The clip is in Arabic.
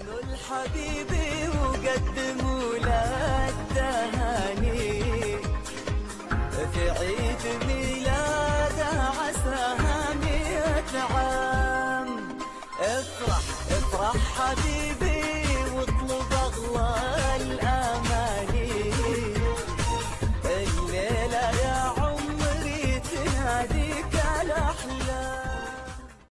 غنوا لحبيبي وقدموا له التهاني في عيد ميلاده عساها مئة عام. افرح افرح حبيبي.